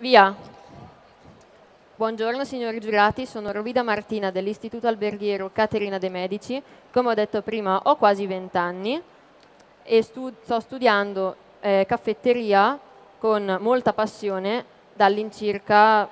Via. Buongiorno signori giurati, sono Rovida Martina dell'Istituto Alberghiero Caterina De Medici. Come ho detto prima ho quasi 20 anni e stu sto studiando eh, caffetteria con molta passione dall'incirca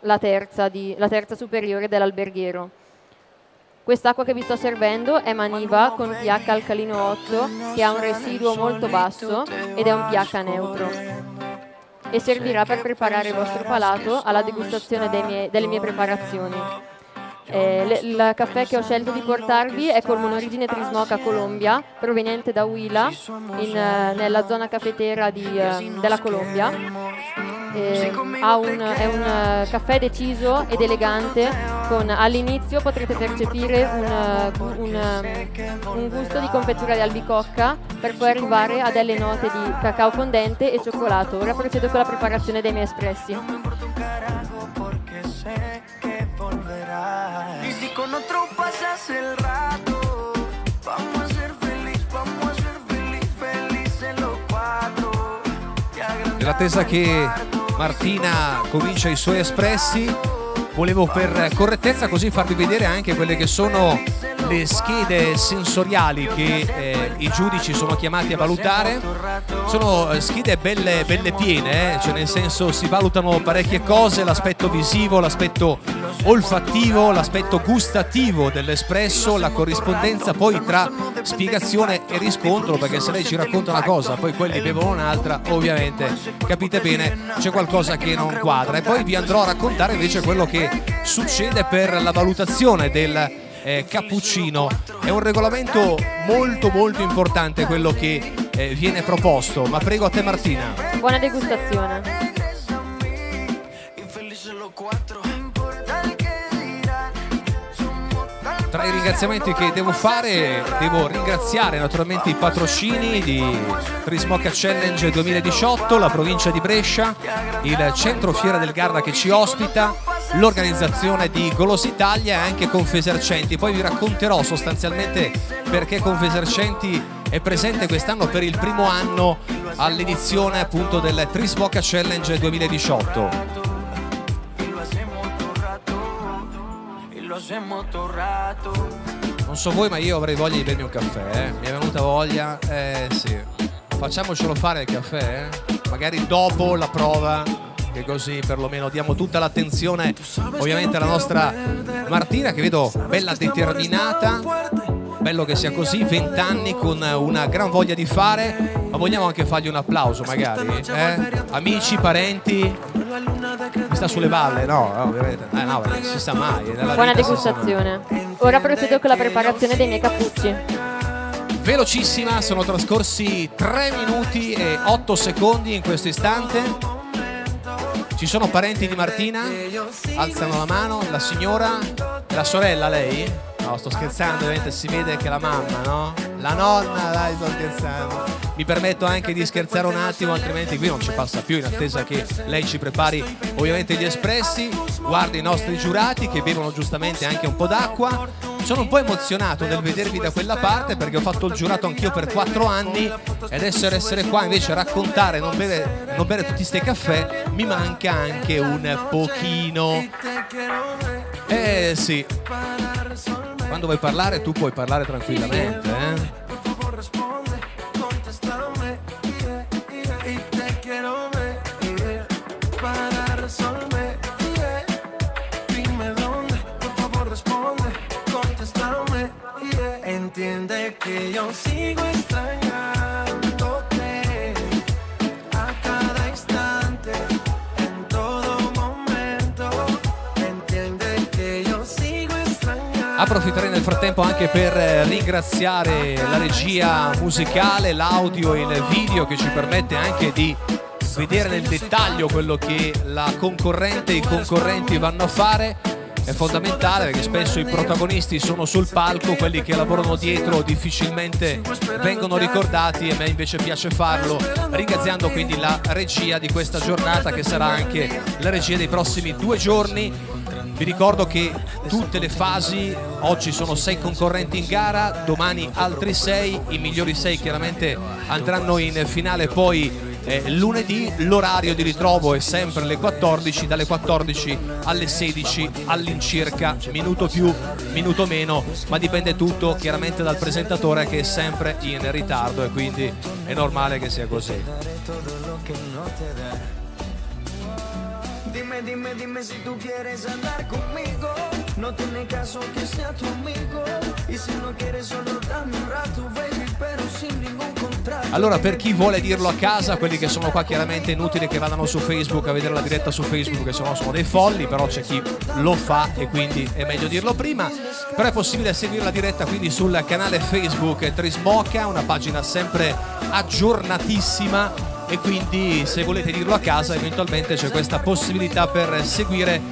la la terza superiore dell'alberghiero. Quest'acqua che vi sto servendo è Maniva con pH alcalino 8 che ha un residuo molto basso ed è un pH neutro e servirà per preparare il vostro palato alla degustazione mie, delle mie preparazioni. Eh, il caffè che ho scelto di portarvi è con un'origine Trismoca Colombia, proveniente da Huila, in, uh, nella zona caffetera di, uh, della Colombia. Eh, un, è un uh, caffè deciso ed elegante, con all'inizio potrete percepire un, un, un, gusto di confettura di albicocca per poi arrivare a delle note di cacao fondente e cioccolato. Ora procedo con la preparazione dei miei espressi. Nell'attesa che Martina comincia i suoi espressi, volevo per correttezza così farvi vedere anche quelle che sono le schede sensoriali che eh, i giudici sono chiamati a valutare sono eh, schede belle, belle piene, eh? cioè nel senso si valutano parecchie cose, l'aspetto visivo, l'aspetto olfattivo, l'aspetto gustativo dell'espresso, la corrispondenza poi tra spiegazione e riscontro, perché se lei ci racconta una cosa, poi quelli bevono un'altra, ovviamente capite bene c'è qualcosa che non quadra. E poi vi andrò a raccontare invece quello che succede per la valutazione del eh, cappuccino. È un regolamento molto molto importante quello che eh, viene proposto, ma prego a te Martina. Buona degustazione. Tra i ringraziamenti che devo fare, devo ringraziare naturalmente i patrocini di Trismocca Challenge 2018, la provincia di Brescia, il centro Fiera del Garda che ci ospita, l'organizzazione di Golos Italia e anche Confesercenti. Poi vi racconterò sostanzialmente perché Confesercenti è presente quest'anno per il primo anno all'edizione appunto del Trismocca Challenge 2018. Non so voi, ma io avrei voglia di bermi un caffè. Eh? Mi è venuta voglia. Eh sì. Facciamocelo fare il caffè, eh? Magari dopo la prova, che così perlomeno diamo tutta l'attenzione ovviamente alla nostra Martina, che vedo bella determinata. Bello che sia così, 20 anni con una gran voglia di fare, ma vogliamo anche fargli un applauso magari, eh? Amici, parenti, mi sta sulle balle, no, ovviamente. Eh, no, si sa mai. Buona degustazione. Ora procedo con la preparazione dei miei cappucci. Velocissima, sono trascorsi 3 minuti e 8 secondi in questo istante. Ci sono parenti di Martina? Alzano la mano, la signora, la sorella lei? No, sto scherzando, ovviamente si vede che la mamma, no? La nonna, dai, sto scherzando. Mi permetto anche di scherzare un attimo, altrimenti qui non ci passa più in attesa che lei ci prepari ovviamente gli espressi. Guardo i nostri giurati che bevono giustamente anche un po' d'acqua. Sono un po' emozionato nel vedervi da quella parte perché ho fatto il giurato anch'io per quattro anni e adesso essere qua invece a raccontare, non bere, non bere tutti questi caffè, mi manca anche un pochino. Eh sì. Quando vuoi parlare tu puoi parlare tranquillamente, eh? Yo sigo extrañándote a cada instante, en todo momento. Entiende che io sigo extrañando. Approfitterei nel frattempo anche per ringraziare la regia musicale, l'audio e il video che ci permette anche di vedere nel dettaglio quello che la concorrente e i concorrenti vanno a fare è fondamentale perché spesso i protagonisti sono sul palco, quelli che lavorano dietro difficilmente vengono ricordati e a me invece piace farlo, ringraziando quindi la regia di questa giornata che sarà anche la regia dei prossimi due giorni. Vi ricordo che tutte le fasi, oggi sono sei concorrenti in gara, domani altri sei, i migliori sei chiaramente andranno in finale poi eh, lunedì. L'orario di ritrovo è sempre alle 14, dalle 14 alle 16 all'incirca, minuto più, minuto meno, ma dipende tutto chiaramente dal presentatore che è sempre in ritardo e quindi è normale che sia così. Dime, dime, dime si tú quieres andar conmigo. No tiene caso que sea tu amigo. Y si no quieres, solo dame un rato, baby, Allora, per chi vuole dirlo a casa, quelli che sono qua chiaramente è inutile che vadano su Facebook a vedere la diretta su Facebook, che sennò sono dei folli, però c'è chi lo fa e quindi è meglio dirlo prima. Però è possibile seguire la diretta quindi sul canale Facebook Trismoca, una pagina sempre aggiornatissima e quindi se volete dirlo a casa eventualmente c'è questa possibilità per seguire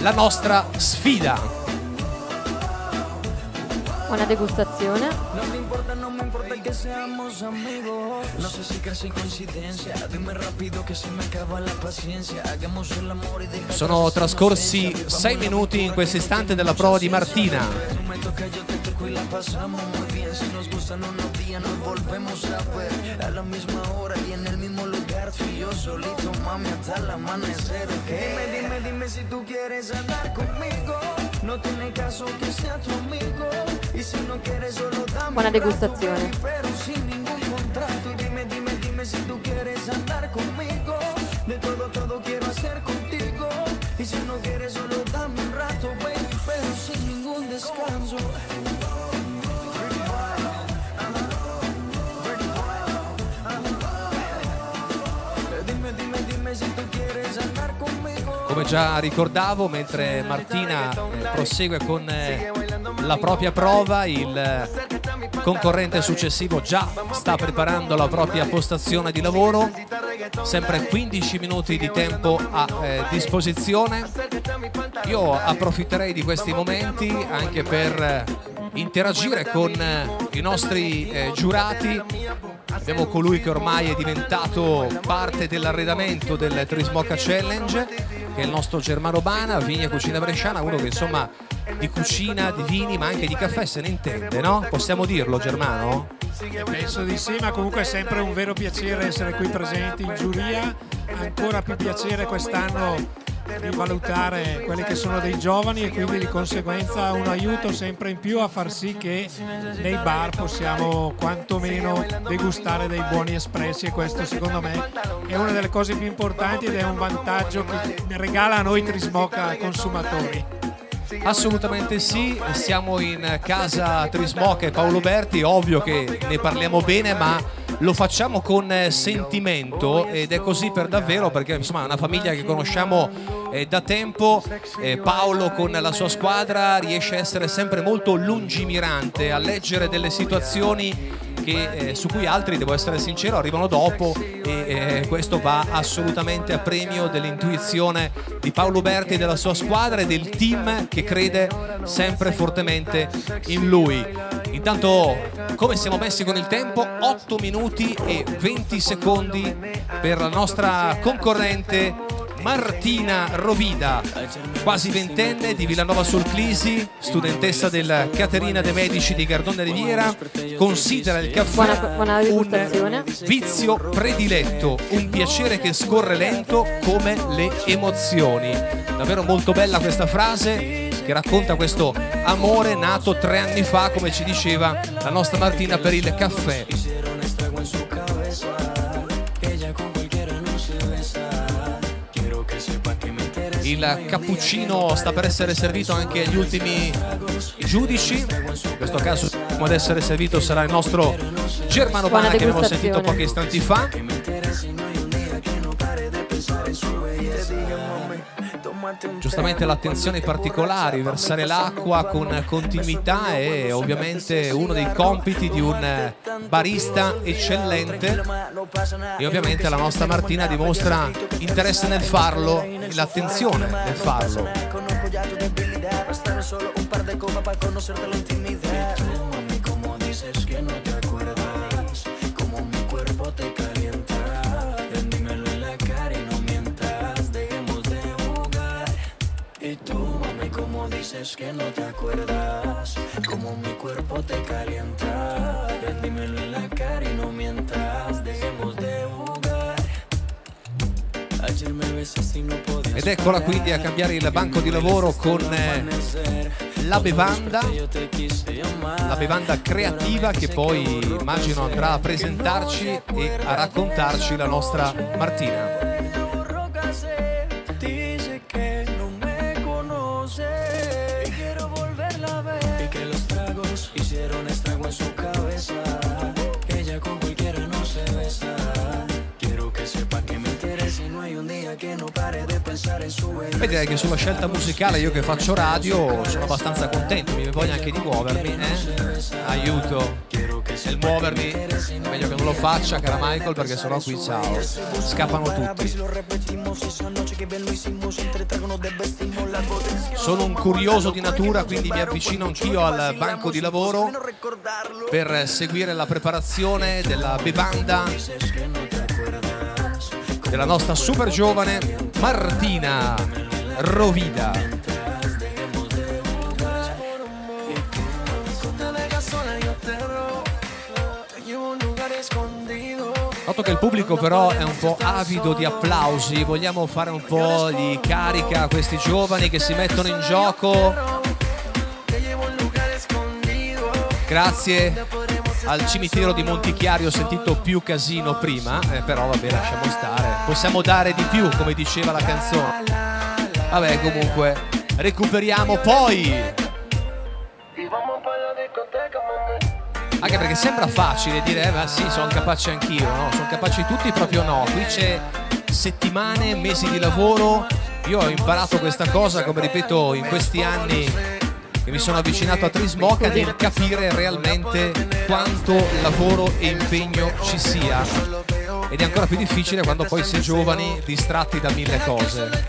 la nostra sfida. Una degustazione. No me importa, no me importa que seamos amigos. No sé si casi coincidencia. Dime rápido que se me acaba la paciencia. Hagamos el amor y deja. Sono trascorsi 6 minuti in questo istante della prova di Martina. Tú me tocas, yo te toco y la pasamos muy bien. Si nos gustan unos días, nos volvemos a ver. A la misma hora y en el mismo lugar. Tú y yo solito, mami, hasta el amanecer. ¿ok? Dime, dime, dime si tú quieres andar conmigo. No tiene caso que sea tu amigo. Y si no quieres, solo dame Buona degustazione. Già ricordavo, mentre Martina eh, prosegue con eh, la propria prova, il eh, concorrente successivo già sta preparando la propria postazione di lavoro, sempre 15 minuti di tempo a disposizione. Io approfitterei di questi momenti anche per interagire con i nostri giurati. Abbiamo colui che ormai è diventato parte dell'arredamento del Trismoca Challenge, che è il nostro Germano Bana, Vigna Cucina Bresciana, uno che insomma di cucina, di vini, ma anche di caffè se ne intende, no? Possiamo dirlo, Germano? Penso di sì, ma comunque è sempre un vero piacere essere qui presenti in giuria. Ancora più piacere quest'anno di valutare quelli che sono dei giovani e quindi di conseguenza un aiuto sempre in più a far sì che nei bar possiamo quantomeno degustare dei buoni espressi e questo secondo me è una delle cose più importanti ed è un vantaggio che regala a noi Trismoca consumatori. Assolutamente sì, siamo in casa Trismoca e Paolo Berti, ovvio che ne parliamo bene, ma lo facciamo con eh, sentimento ed è così per davvero perché insomma è una famiglia che conosciamo eh, da tempo. Eh, Paolo con la sua squadra riesce a essere sempre molto lungimirante, a leggere delle situazioni che, eh, su cui altri, devo essere sincero, arrivano dopo e eh, questo va assolutamente a premio dell'intuizione di Paolo Berti e della sua squadra e del team che crede sempre fortemente in lui. Intanto, come siamo messi con il tempo? 8 minuti e 20 secondi per la nostra concorrente Martina Rovida, quasi ventenne di Villanova sul Clisi, studentessa del Caterina de Medici di Gardone Riviera, considera il caffè Buona- buona un vizio prediletto, un piacere che scorre lento come le emozioni. Davvero molto bella questa frase che racconta questo amore nato tre anni fa, come ci diceva la nostra Martina, per il caffè. Il cappuccino sta per essere servito anche agli ultimi giudici. In questo caso ad essere servito sarà il nostro Germano Bana che abbiamo sentito pochi istanti fa. Giustamente l'attenzione te particolare, borracha, versare l'acqua con continuità è ovviamente uno dei compiti di un barista eccellente e ovviamente la nostra Martina dimostra interesse nel farlo e l'attenzione nel farlo. Tu debilidad. Dices que no te acuerdas. Como mi cuerpo te calienta. Ven, dímelo en la cara y no mientas. Dejemos de jugar. Ayer me besaste y no podía Ed eccola quindi a cambiare il banco di lavoro con eh, la bevanda, la bevanda creativa che poi immagino andrà a presentarci e a raccontarci la nostra Martina. Hicieron estrago en su cabeza. Ella con cualquiera no se besa. Quiero que sepa que me interesa y no hay un día que no pare de pensar en su belleza. Beh, direi che sulla scelta musicale io che faccio radio sono abbastanza contento, mi voglio anche di muovermi, eh? Aiuto. Muovermi, meglio che non lo faccia, cara Michael, perché sennò qui ciao. Scappano tutti. Sono un curioso di natura, quindi mi avvicino anch'io al banco di lavoro per seguire la preparazione della bevanda della nostra super giovane Martina Rovida. Noto che il pubblico però è un po' avido di applausi, vogliamo fare un po' di carica a questi giovani che si mettono in gioco. Grazie al cimitero di Montichiari ho sentito più casino prima, eh, però vabbè lasciamo stare. Possiamo dare di più, come diceva la canzone. Vabbè comunque, recuperiamo poi. Anche perché sembra facile dire, eh, ma sì, sono capace anch'io, no? Sono capaci tutti, proprio no. Qui c'è settimane, mesi di lavoro. Io ho imparato questa cosa, come ripeto, in questi anni che mi sono avvicinato a Trismoca nel capire realmente quanto lavoro e impegno ci sia. Ed è ancora più difficile quando poi si è giovani, distratti da mille cose.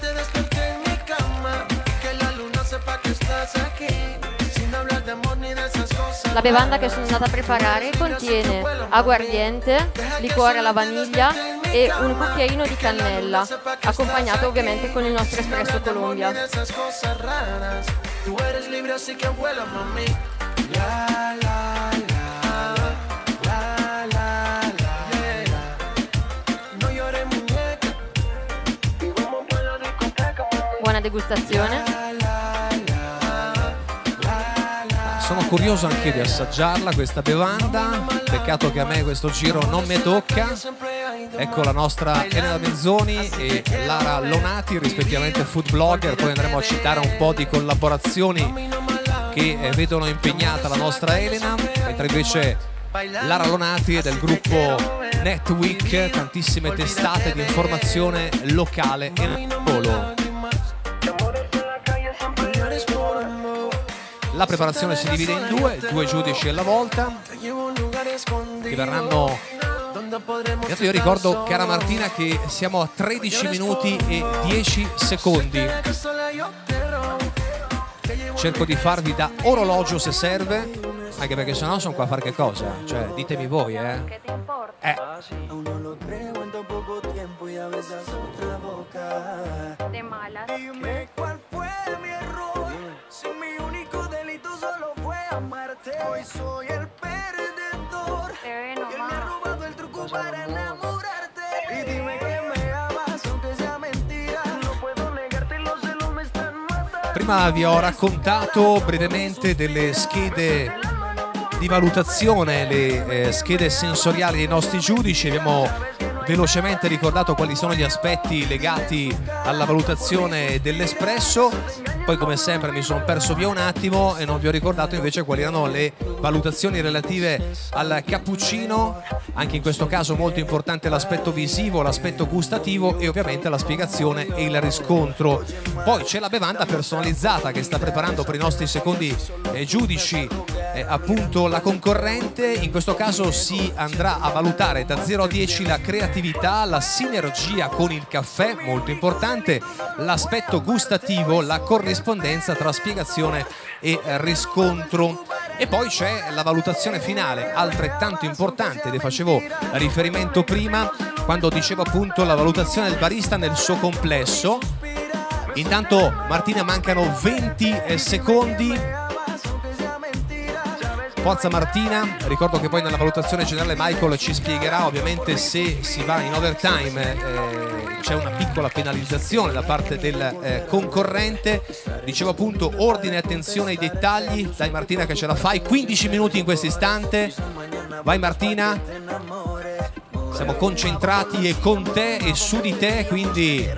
La bevanda che sono andata a preparare contiene aguardiente, liquore alla vaniglia e un cucchiaino di cannella, accompagnato ovviamente con il nostro espresso Colombia. Buona degustazione. Sono curioso anche di assaggiarla questa bevanda. Peccato che a me questo giro non mi tocca. Ecco la nostra Elena Benzoni e Lara Lonati, rispettivamente food blogger. Poi andremo a citare un po' di collaborazioni che eh, vedono impegnata la nostra Elena, mentre invece Lara Lonati è del gruppo NetWeek, tantissime testate di informazione locale e non La preparazione si divide in due, due giudici alla volta che verranno Intanto io ricordo, cara Martina, che siamo a 13 minuti e 10 secondi. Cerco di farvi da orologio se serve, anche perché sennò sono qua a fare che cosa? Cioè, ditemi voi, eh. Eh, no de malas. Dime cuál fue mi error. Si mi único Hoy soy el perdedor. Él me ha robado el truco para enamorarte. Y dime que me amas, aunque sea mentira. No puedo negarte, los celos me están matando. prima vi ho raccontato brevemente delle schede di valutazione, le eh, schede sensoriali dei nostri giudici. Abbiamo velocemente ricordato quali sono gli aspetti legati alla valutazione dell'espresso. Poi, come sempre, mi sono perso via un attimo e non vi ho ricordato invece quali erano le valutazioni relative al cappuccino. Anche in questo caso molto importante l'aspetto visivo, l'aspetto gustativo e ovviamente la spiegazione e il riscontro. Poi c'è la bevanda personalizzata che sta preparando per i nostri secondi eh, giudici eh, appunto la concorrente. In questo caso si andrà a valutare da 0 a 10 la creatività, la sinergia con il caffè, molto importante, l'aspetto gustativo, la corrispondenza tra spiegazione e riscontro. E poi c'è la valutazione finale, altrettanto importante, ne facevo riferimento prima quando dicevo appunto la valutazione del barista nel suo complesso. Intanto Martina mancano 20 eh, secondi. Forza Martina, ricordo che poi nella valutazione generale Michael ci spiegherà ovviamente se si va in overtime eh, c'è una piccola penalizzazione da parte del eh, concorrente. Dicevo appunto ordine e attenzione ai dettagli. Dai Martina che ce la fai. 15 minuti in questo istante. Vai Martina. Siamo concentrati e con te e su di te, quindi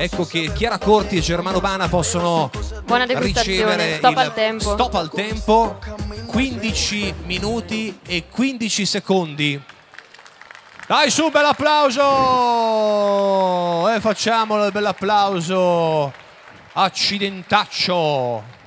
ecco che Chiara Corti e Germano Bana possono Buona ricevere stop al tempo. stop al tempo. 15 minuti e 15 secondi. Dai su, bel applauso! E facciamolo il bel applauso. Accidentaccio.